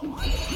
Come on.